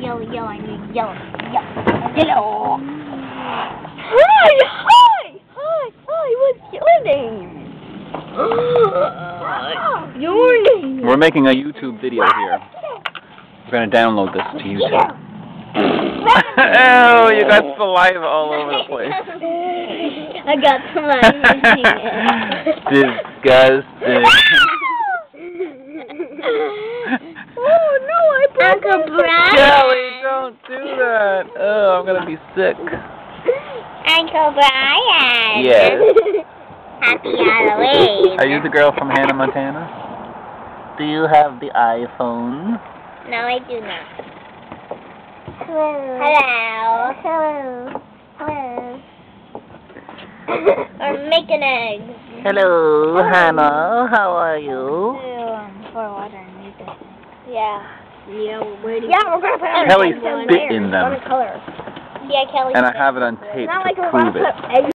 Yellow, yellow, I need yellow, yellow, yellow. Hi, hi, hi, hi. What's your name? your name. We're making a YouTube video here. We're gonna download this to YouTube. oh, you got saliva all over the place. I got some Disgusting. oh no, I broke Uncle Brian. Kelly, don't do that. Oh, I'm gonna be sick. Uncle Brian. Yes. Happy Halloween. Are you the girl from Hannah Montana? Do you have the iPhone? No, I do not. Hello. Hello. Hello. I'm making eggs. Hello, Hannah. How are you? For water and. Yeah. Yeah, where do you... Yeah, we're gonna put Kelly everything down spit there. in them. color. Yeah, Kelly. And I have it on tape to like prove it. put eggs